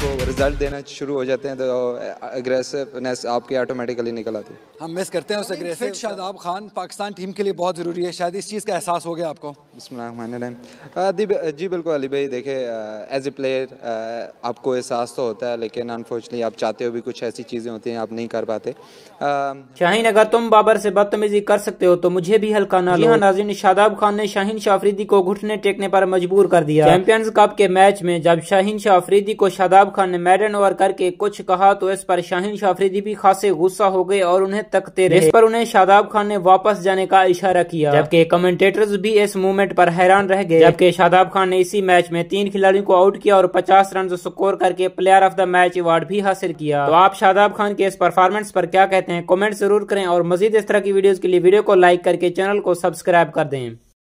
Result देना शुरू हो जाते हैं तो एग्रेसिवनेस आपकी ऑटोमेटिकली निकल आती है। हम मिस करते हैं उस एग्रेसिव शादाब खान पाकिस्तान टीम के लिए बहुत ज़रूरी है। शायद इस चीज़ का एहसास हो गया आपको। बिस्मिल्लाह जी बिल्कुल अली भाई देखे एज ए प्लेयर आपको एहसास तो होता है लेकिन अनफॉर्चुनेटली आप चाहते हो भी कुछ ऐसी चीज़ें होती हैं आप नहीं कर पाते। शाहीन अगर तुम बाबर से बदतमीजी कर सकते हो तो मुझे भी हल्का ना लो। नाजिन शादाब खान ने शाहीन शाफरीदी को घुटने टेकने पर मजबूर कर दिया। चैंपियंस कप के मैच में जब शाहीन शाफरीदी को शादाब खान ने मैडन ओवर करके कुछ कहा तो इस पर शाहीन शाफरीदी भी खासे गुस्सा हो गए और उन्हें तकते रहे। इस पर उन्हें शादाब खान ने वापस जाने का इशारा किया। जबकि कमेंटेटर्स भी इस मूवमेंट पर हैरान रह गए। जबकि शादाब खान ने इसी मैच में तीन खिलाड़ियों को आउट किया और पचास रन स्कोर करके player of the match award भी हासिल किया। तो आप शादाब खान के इस परफॉर्मेंस पर क्या कहते हैं कमेंट ज़रूर करें और मजीद इस तरह की वीडियोस के लिए वीडियो को लाइक करके चैनल को सब्सक्राइब कर दें।